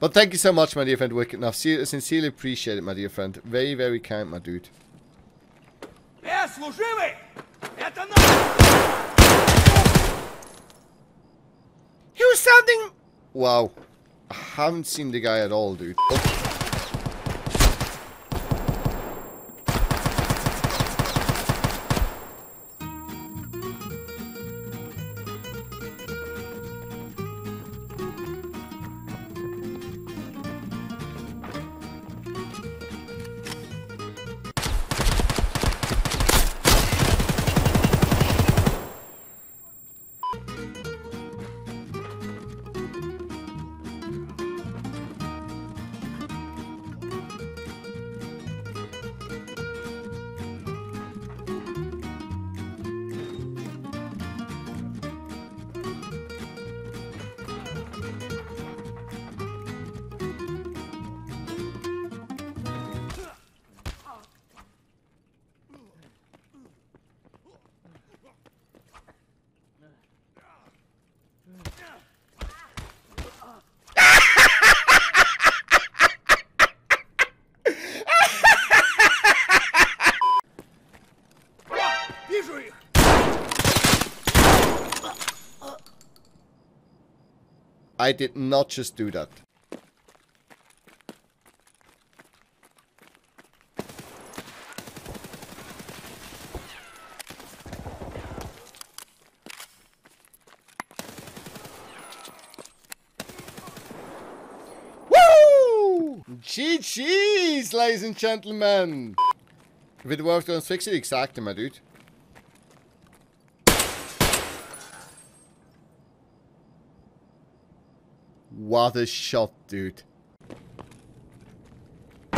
But thank you so much, my dear friend Wicked Enough. Sincerely appreciate it, my dear friend. Very, very kind, my dude. He was sounding... Wow. I haven't seen the guy at all, dude. Okay. I did not just do that. Woo! GG's, ladies and gentlemen! If it works, don't fix it exactly, my dude. What a shot, dude.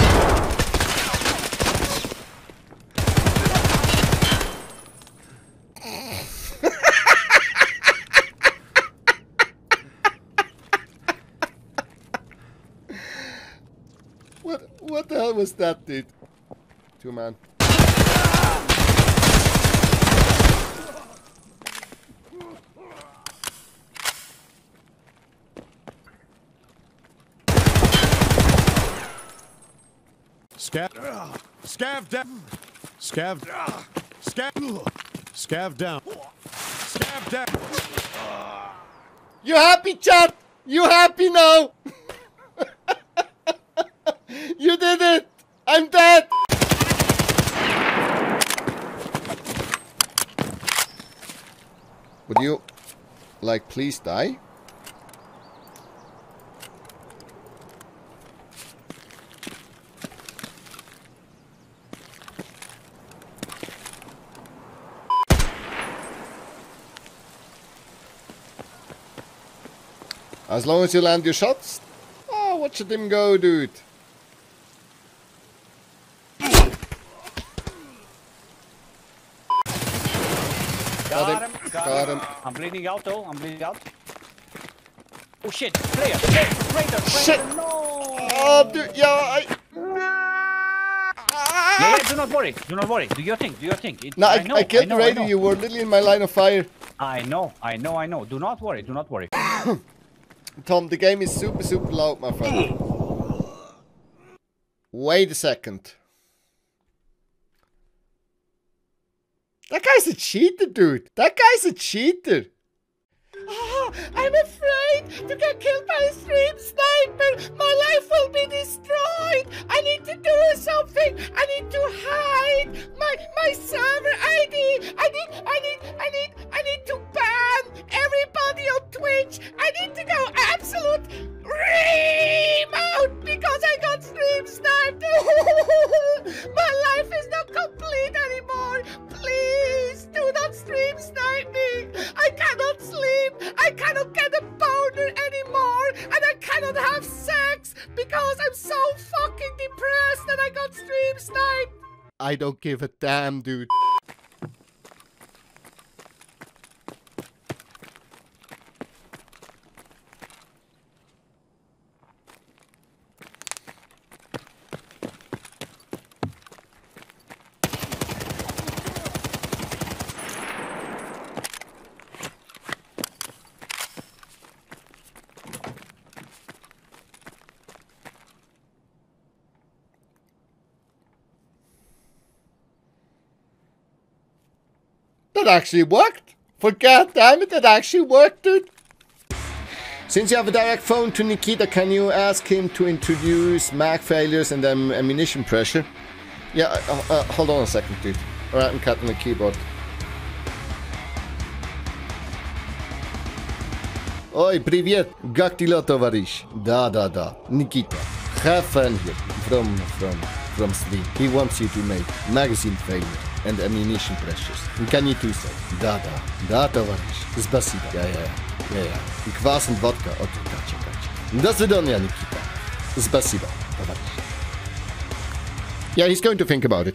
what what the hell was that, dude? Two man. Scav. Scav down. Scav. Scav. Scav down. Scav down. You happy, chat? You happy now? you did it! I'm dead! Would you, like, please die? As long as you land your shots. Oh, watch them go, dude. Got, him. Got, Got him. him. I'm bleeding out though. I'm bleeding out. Oh shit! Player! Player! Traitor! Shit. No! Oh, dude, yeah, I... Yeah, yeah, do not worry. Do not worry. Do your thing. Do your thing. It, No, I, know. I killed know, the I know. You were literally in my line of fire. I know. I know. I know. Do not worry. Do not worry. Tom, the game is super, super loud, my friend. Wait a second. That guy's a cheater, dude. That guy's a cheater. Oh, I'm afraid to get killed by a stream sniper. My life will be destroyed. I need to do something. I need to hide my my server ID. I need I need I need I need to ban everybody on Twitch. I need to go absolute remote because I got stream sniped. my life is not complete anymore. Please do not stream snipe me. I cannot sleep. I cannot get a boner anymore. And I cannot have sex because I'm so fucking depressed that I got stream sniped. I don't give a damn, dude. That actually worked. For god damn it, that actually worked, dude. Since you have a direct phone to Nikita, can you ask him to introduce mag failures and um, ammunition pressure? Yeah, uh, uh, hold on a second, dude. Alright, I'm cutting the keyboard. Oi, привет! Как дела, товарищ? Да, да, да. Nikita. Have fun here. From, from, from Slim. He wants you to make magazine failure and ammunition pressures. We can eat two set. Data, da. Da, towarzysz. Z Yeah, yeah, yeah. ja, ja. And vodka. Okay, tu, gacie. Do Sidonia, Nikita. It's basida. Yeah, he's going to think about it.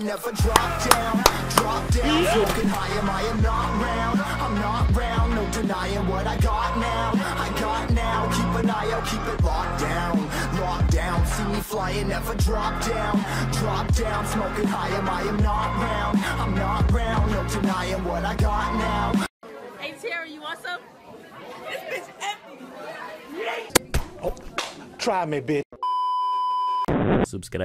Never drop down, drop down, yeah. Looking high, am I am not round, I'm not round, no denying what I got keep an eye out, keep it locked down, locked down, see me flying, never drop down, drop down, smoking high am I am not round, I'm not round, no denying what I got now. Hey Terry, you want some? This bitch empty. Try me, bitch. subscribe